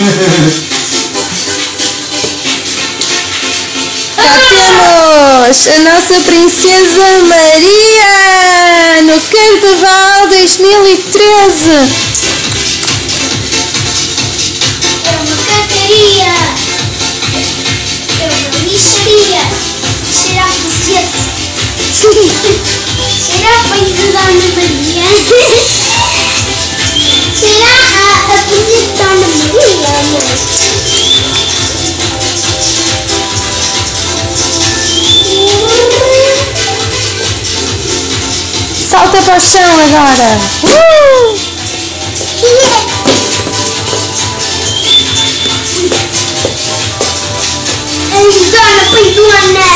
Temos a nossa princesa Maria no Carnaval 2013. É uma cantaria. É uma lixaria. Cheira a buzete. Cheira a banho de Dona Maria. Salta para o chão agora. Uh! Dona Peidona.